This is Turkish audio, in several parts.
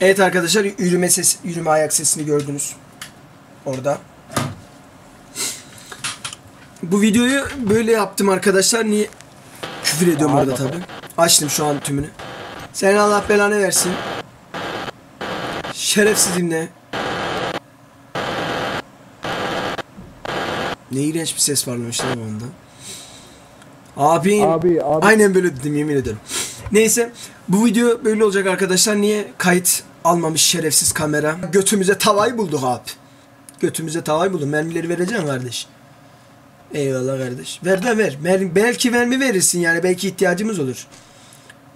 Evet arkadaşlar yürüme ses, yürüme ayak sesini gördünüz. Orada. Bu videoyu böyle yaptım arkadaşlar. Niye? Küfür ediyorum orada tabi. Açtım şu an tümünü. Sen Allah belanı versin. Şerefsizim ne? Ne iğrenç bir ses varmış lan onda. Abi, Abi abi. Aynen böyle dedim yemin ederim. Neyse bu video böyle olacak arkadaşlar. Niye kayıt almamış şerefsiz kamera? Götümüze tavayı bulduk abi. Götümüze tavayı bulduk. Mermileri vereceksin kardeş. Eyvallah kardeş. Ver de ver. Mer- belki mermi verirsin yani. Belki ihtiyacımız olur.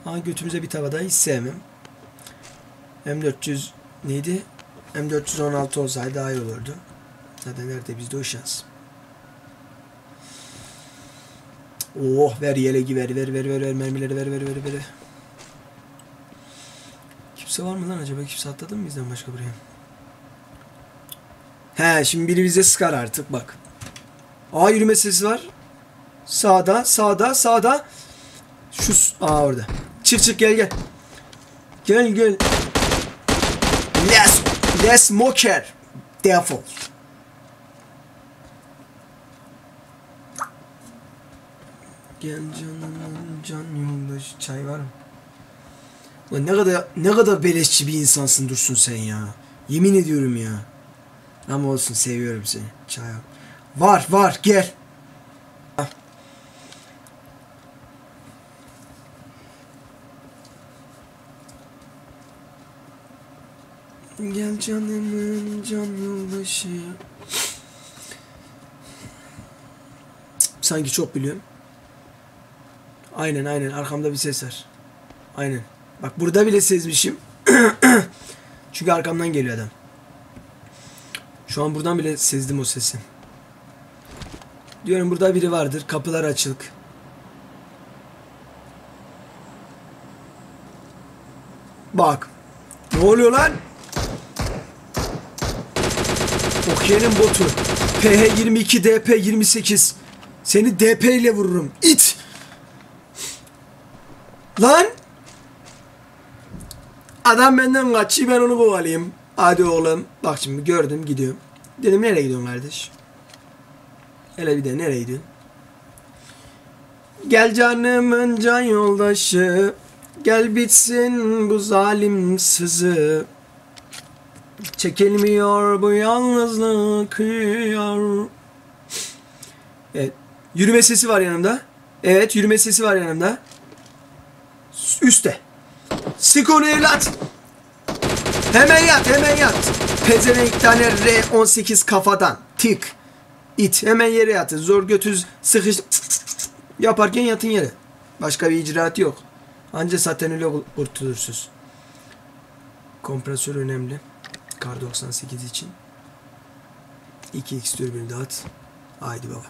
Ha götümüze bir tava daha hiç sevmem. M400 neydi? M416 olsaydı daha iyi olurdu. Zaten nerede bizde o şans. Oh ver yelegi ver ver ver ver ver mermileri ver ver ver ver. Kimse var mı lan acaba? Kimse atladı mı bizden başka buraya? He şimdi biri bize sıkar artık bak. Aa yürüme sesi var. Sağda sağda sağda. Şu aa orada. Çık çık gel gel. Gel gel. Les Les Smoker. Defol. Gel canım can yoldaş çay var mı? Ulan ne kadar ne kadar beleşçi bir insansın Dursun sen ya. Yemin ediyorum ya. Ama olsun seviyorum seni. Çay al. Var var gel. Gel canımın can yoldaşı. Sanki çok biliyorum. Aynen aynen arkamda bir ses var. Aynen. Bak burada bile sezmişim. Çünkü arkamdan geliyor adam. Şu an buradan bile sezdim o sesi. Diyorum burada biri vardır. Kapılar açık. Bak. Ne oluyor lan? Okyanın botu. PH22 DP28. Seni DP ile vururum. İt. Lan! Adam benden kaçıyor ben onu kovalayayım. Hadi oğlum. Bak şimdi gördüm gidiyorum. Dedim nereye gidiyorsun kardeş? Hele bir de nereye gidiyorsun? Gel canımın can yoldaşı. Gel bitsin bu zalim sızı. Çekilmiyor bu yalnızlık yar. Evet. Yürüme sesi var yanımda. Evet yürüme sesi var yanımda. Üste. Sık evlat. Hemen yat hemen yat. Pezevenk tane R18 kafadan. Tik. İt. Hemen yere yatın. Zor götüz sıkış yaparken yatın yere. Başka bir icraat yok. Anca zaten öyle kurtulursunuz. Kompresör önemli. Kar 98 için. 2x türbünü dağıt. Haydi baba.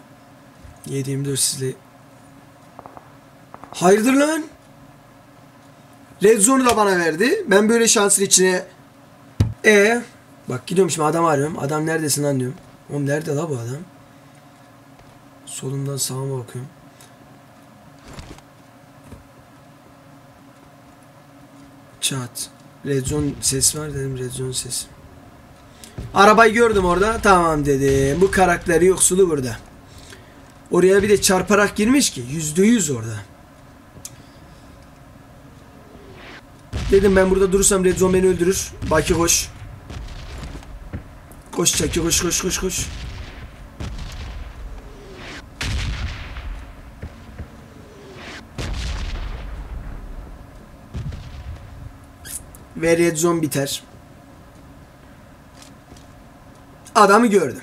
724 sizle. Hayırdır lan? Red Zone'u da bana verdi. Ben böyle şansın içine e bak gidiyorum şimdi adam arıyorum. Adam neredesin lan diyorum. Oğlum nerede la bu adam? Solumdan sağıma bakıyorum. Çat. Red Zone ses var dedim Red Zone ses. Arabayı gördüm orada. Tamam dedim. Bu karakter yoksulu burada. Oraya bir de çarparak girmiş ki. Yüzde yüz orada. Dedim ben burada durursam Red Zone beni öldürür. Baki koş. Koş Çaki koş koş koş koş. Ve Red Zone biter. Adamı gördüm.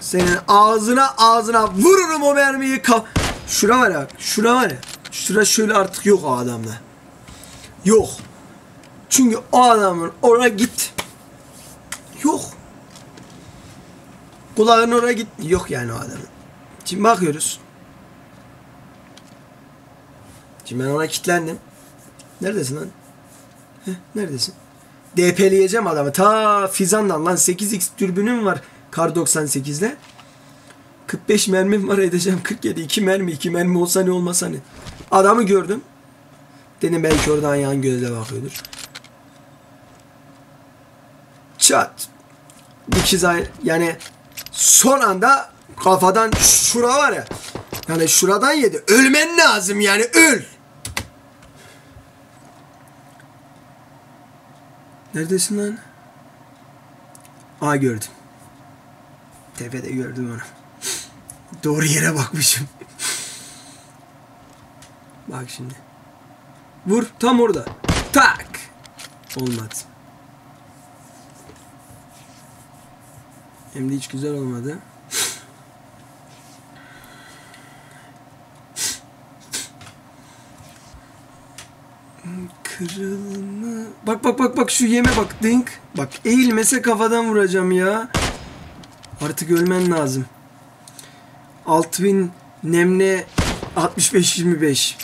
Senin ağzına ağzına vururum o mermiyi. Ka şura var ya. Şura var ya. Şura şöyle artık yok o adamda. Yok. Çünkü o adamın oraya git. Yok. Kulağın oraya git. Yok yani o adamın. Şimdi bakıyoruz. Şimdi ben ona kilitlendim. Neredesin lan? Heh, neredesin? DP'leyeceğim adamı. Ta Fizan'dan lan 8x türbünüm var. Kar 98'le. 45 mermim var edeceğim 47. 2 mermi 2 mermi olsa ne olmasa ne. Adamı gördüm. Dedim belki oradan yan gözle bakıyordur. Çat. Dikiz ay yani son anda kafadan şura var ya. Yani şuradan yedi. Ölmen lazım yani öl. Neredesin lan? Aa gördüm. Tepede gördüm onu. Doğru yere bakmışım. Bak şimdi. Vur tam orada. Tak. Olmadı. Hem de hiç güzel olmadı. Kırılma. Bak bak bak bak şu yeme bak dink. Bak eğilmese kafadan vuracağım ya. Artık ölmen lazım. 6000 nemle 65 25.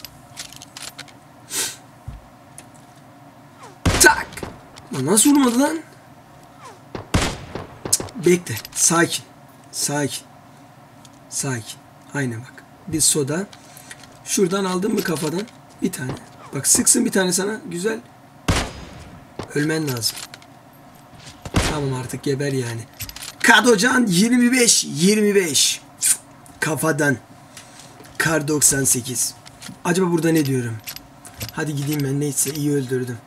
Tak. Nasıl vurmadı lan? Bekle. Sakin. Sakin. Sakin. Aynen bak. Bir soda. Şuradan aldın mı kafadan? Bir tane. Bak sıksın bir tane sana. Güzel. Ölmen lazım. Tamam artık geber yani. Kadocan 25 25. Kafadan. Kar 98. Acaba burada ne diyorum? Hadi gideyim ben neyse iyi öldürdüm.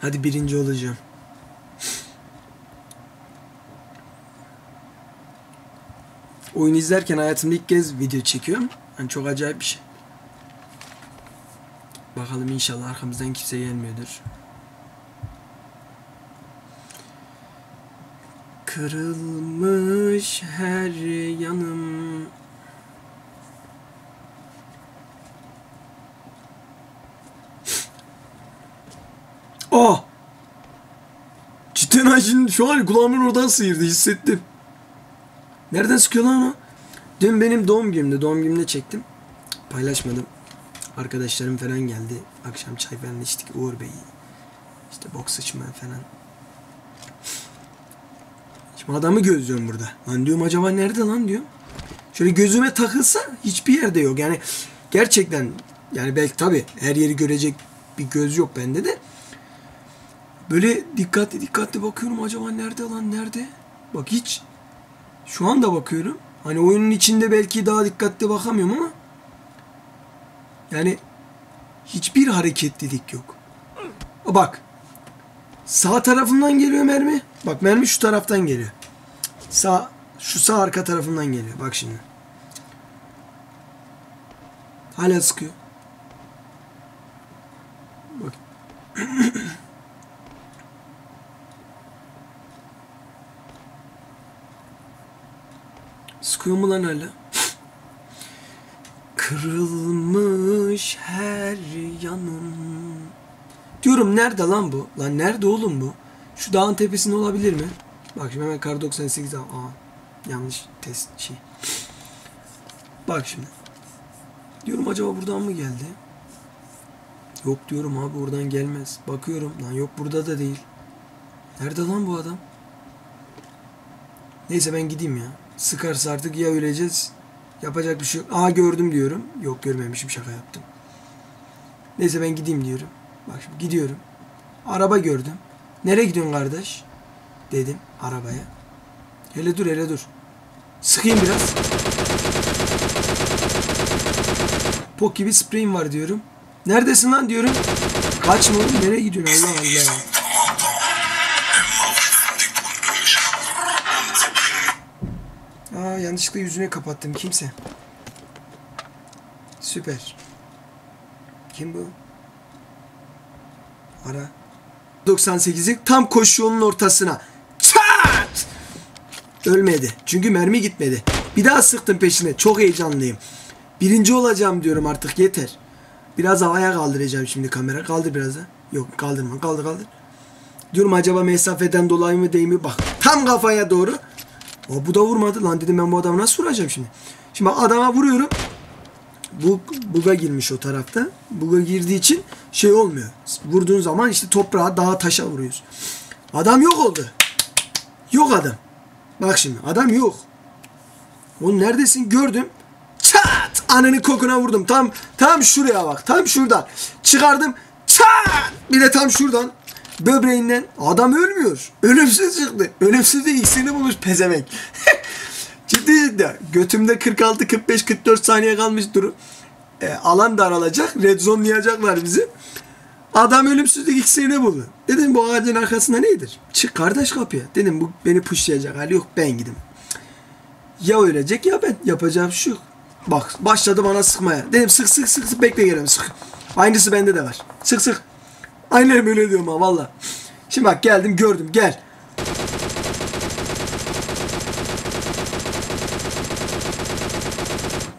Hadi birinci olacağım. Oyun izlerken hayatımda ilk kez video çekiyorum. Yani çok acayip bir şey. Bakalım inşallah arkamızdan kimse gelmiyordur. Kırılmış her yanım. Oh! Cidden şimdi şu an kulağımın oradan sıyırdı hissettim. Nereden sıkıyor lan o? Dün benim doğum günümde. Doğum günümde çektim. Paylaşmadım. Arkadaşlarım falan geldi. Akşam çay falan içtik. Uğur Bey. İşte boks sıçma falan. Şimdi adamı gözlüyorum burada. Lan diyorum acaba nerede lan diyorum. Şöyle gözüme takılsa hiçbir yerde yok. Yani gerçekten yani belki tabi her yeri görecek bir göz yok bende de. Böyle dikkatli dikkatli bakıyorum acaba nerede lan nerede? Bak hiç şu anda bakıyorum. Hani oyunun içinde belki daha dikkatli bakamıyorum ama yani hiçbir hareketlilik yok. Bak. Sağ tarafından geliyor mermi. Bak mermi şu taraftan geliyor. Sağ şu sağ arka tarafından geliyor. Bak şimdi. Hala sıkıyor. Bak. Sıkıyor mu lan hala? Kırılmış her yanım. Diyorum nerede lan bu? Lan nerede oğlum bu? Şu dağın tepesinde olabilir mi? Bak şimdi hemen kar 98 Aa yanlış test şey. Bak şimdi. Diyorum acaba buradan mı geldi? Yok diyorum abi oradan gelmez. Bakıyorum lan yok burada da değil. Nerede lan bu adam? Neyse ben gideyim ya. Sıkarsa artık ya öleceğiz. Yapacak bir şey yok. Aa gördüm diyorum. Yok görmemişim şaka yaptım. Neyse ben gideyim diyorum. Bak şimdi gidiyorum. Araba gördüm. Nereye gidiyorsun kardeş? Dedim arabaya. Hele dur hele dur. Sıkayım biraz. Pok gibi spreyim var diyorum. Neredesin lan diyorum. Kaçma oğlum nereye gidiyorsun Allah Allah. Yanlışlıkla yüzüne kapattım. Kimse. Süper. Kim bu? Ara. 98'i tam koşu yolunun ortasına. Çat! Ölmedi. Çünkü mermi gitmedi. Bir daha sıktım peşine. Çok heyecanlıyım. Birinci olacağım diyorum artık yeter. Biraz havaya kaldıracağım şimdi kamera. Kaldır biraz da. Yok kaldırma. Kaldır kaldır. Diyorum acaba mesafeden dolayı mı değil mi? Bak tam kafaya doğru. O bu da vurmadı. Lan dedim ben bu adamı nasıl vuracağım şimdi? Şimdi adama vuruyorum. Bu buga girmiş o tarafta. Buga girdiği için şey olmuyor. Vurduğun zaman işte toprağa, dağa, taşa vuruyoruz. Adam yok oldu. Yok adam. Bak şimdi adam yok. Oğlum neredesin? Gördüm. Çat! Ananı kokuna vurdum. Tam tam şuraya bak. Tam şuradan. Çıkardım. Çat! Bir de tam şuradan. Böbreğinden. Adam ölmüyor. Ölümsüz çıktı. Ölümsüz de iksini bulmuş pezemek. ciddi ciddi. Götümde 46, 45, 44 saniye kalmış durum. E, alan daralacak. Red zone'layacaklar bizi. Adam ölümsüzlük iksirini buldu. Dedim bu ağacın arkasında nedir? Çık kardeş kapıya. Dedim bu beni pushlayacak hali yok ben gidim. Ya ölecek ya ben. Yapacağım bir şey. Bak başladı bana sıkmaya. Dedim sık sık sık sık bekle geliyorum sık. Aynısı bende de var. Sık sık. Aynen böyle diyorum ha valla. Şimdi bak geldim gördüm gel.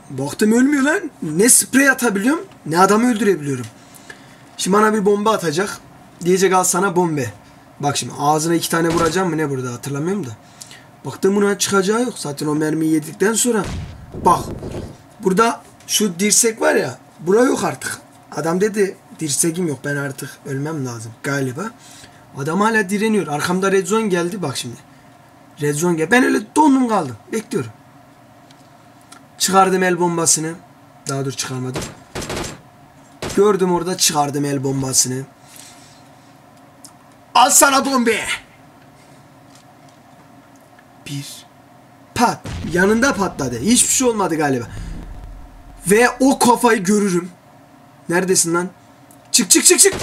Baktım ölmüyor lan. Ne sprey atabiliyorum ne adamı öldürebiliyorum. Şimdi bana bir bomba atacak. Diyecek al sana bombe. Bak şimdi ağzına iki tane vuracağım mı ne burada hatırlamıyorum da. Baktım buna çıkacağı yok. Zaten o mermiyi yedikten sonra. Bak burada şu dirsek var ya. Bura yok artık. Adam dedi dirsekim yok ben artık ölmem lazım galiba. Adam hala direniyor. Arkamda red zone geldi bak şimdi. Red zone gel. Ben öyle dondum kaldım. Bekliyorum. Çıkardım el bombasını. Daha dur çıkarmadım. Gördüm orada çıkardım el bombasını. Al sana bombe. Bir. Pat. Yanında patladı. Hiçbir şey olmadı galiba. Ve o kafayı görürüm. Neredesin lan? Çık çık çık çık.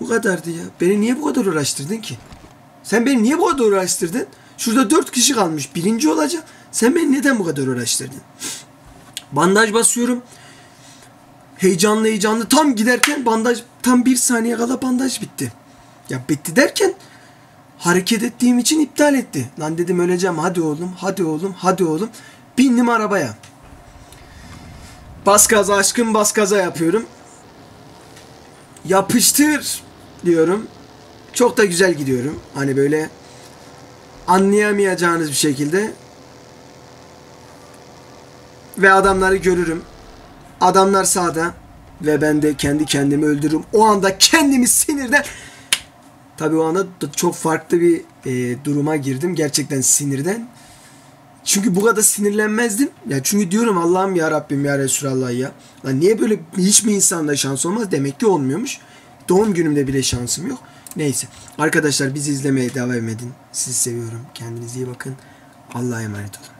Bu kadardı ya. Beni niye bu kadar uğraştırdın ki? Sen beni niye bu kadar uğraştırdın? Şurada dört kişi kalmış. Birinci olacak. Sen beni neden bu kadar uğraştırdın? Bandaj basıyorum. Heyecanlı heyecanlı tam giderken bandaj tam bir saniye kala bandaj bitti. Ya bitti derken hareket ettiğim için iptal etti. Lan dedim öleceğim hadi oğlum hadi oğlum hadi oğlum. Bindim arabaya. Bas gaza aşkım bas gaza yapıyorum. Yapıştır diyorum. Çok da güzel gidiyorum. Hani böyle anlayamayacağınız bir şekilde. Ve adamları görürüm. Adamlar sağda ve ben de kendi kendimi öldürürüm. O anda kendimi sinirden Tabii o anda da çok farklı bir e, duruma girdim. Gerçekten sinirden. Çünkü bu kadar sinirlenmezdim. Ya çünkü diyorum Allah'ım ya Rabbim ya Resulallah ya. Lan niye böyle hiç mi insanda şans olmaz? Demek ki olmuyormuş. Doğum günümde bile şansım yok. Neyse. Arkadaşlar bizi izlemeye devam edin. Sizi seviyorum. Kendinize iyi bakın. Allah'a emanet olun.